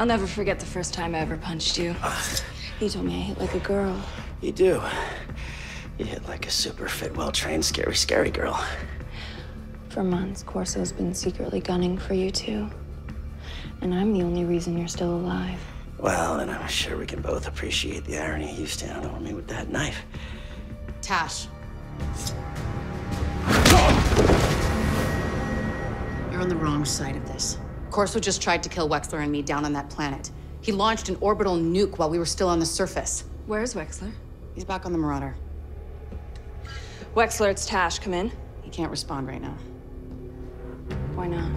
I'll never forget the first time I ever punched you. You told me I hit like a girl. You do. You hit like a super fit, well trained, scary, scary girl. For months, Corso's been secretly gunning for you too. And I'm the only reason you're still alive. Well, and I'm sure we can both appreciate the irony you stand over me with that knife. Tash. You're on the wrong side of this. Corso just tried to kill Wexler and me down on that planet. He launched an orbital nuke while we were still on the surface. Where's Wexler? He's back on the Marauder. Wexler, it's Tash. Come in. He can't respond right now. Why not?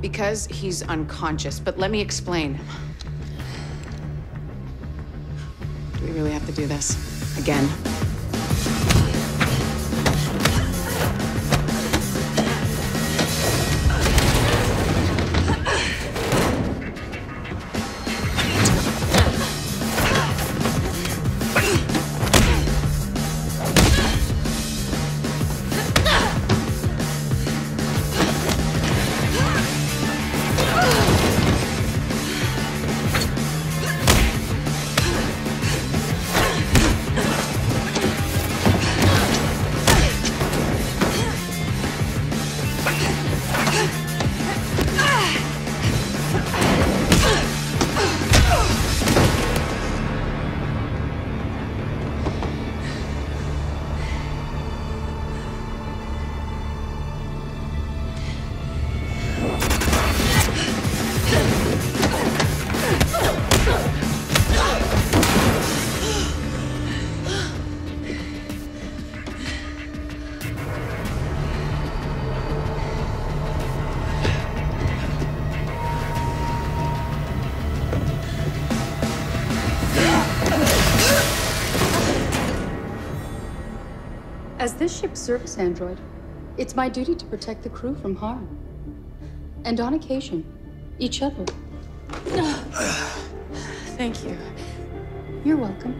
Because he's unconscious, but let me explain. Do we really have to do this? Again? As this ship's service android, it's my duty to protect the crew from harm. And on occasion, each other. Thank you. You're welcome.